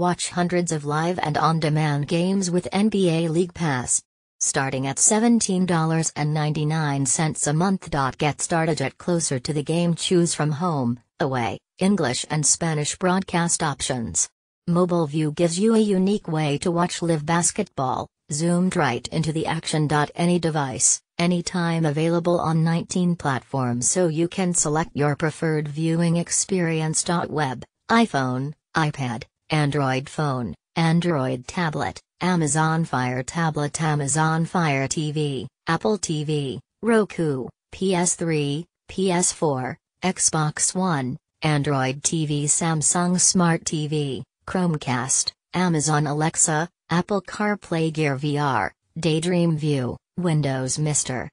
Watch hundreds of live and on-demand games with NBA League Pass. Starting at $17.99 a month. Get started at closer to the game. Choose from home, away, English and Spanish broadcast options. Mobile View gives you a unique way to watch live basketball, zoomed right into the action. Any device, anytime available on 19 platforms so you can select your preferred viewing experience. Web, iPhone, iPad, Android phone, Android tablet, Amazon Fire tablet, Amazon Fire TV, Apple TV, Roku, PS3, PS4, Xbox One, Android TV, Samsung Smart TV, Chromecast, Amazon Alexa, Apple CarPlay Gear VR, Daydream View, Windows Mister.